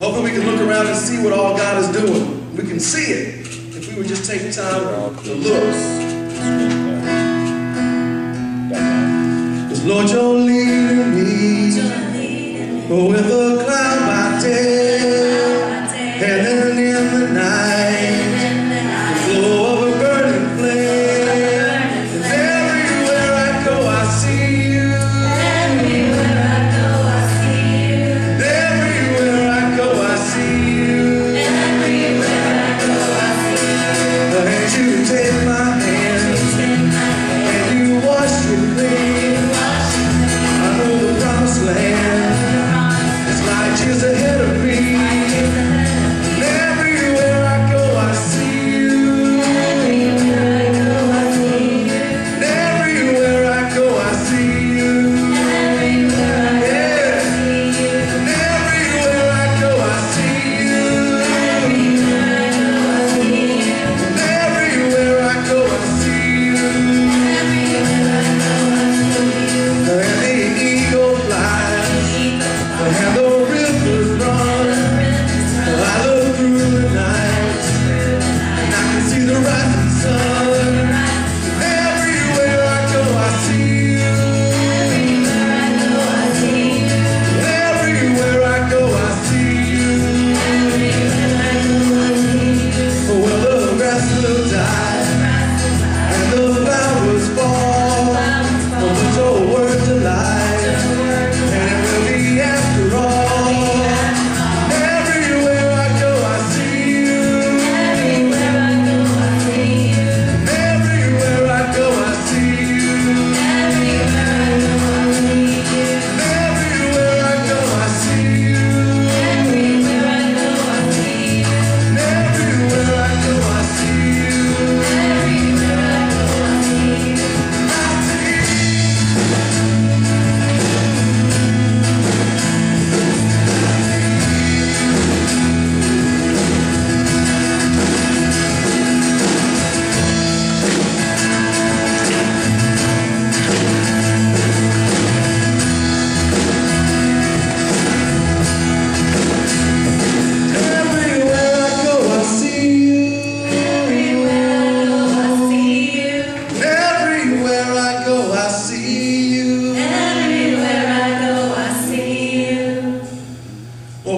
Hopefully we can look around and see what all God is doing. We can see it if we would just take time to look. Cause Lord, you're leading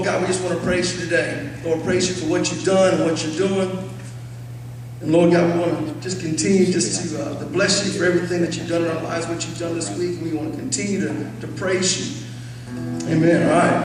Lord God, we just want to praise you today. Lord, praise you for what you've done and what you're doing. And Lord God, we want to just continue just to, uh, to bless you for everything that you've done in our lives, what you've done this week. We want to continue to, to praise you. Amen. All right.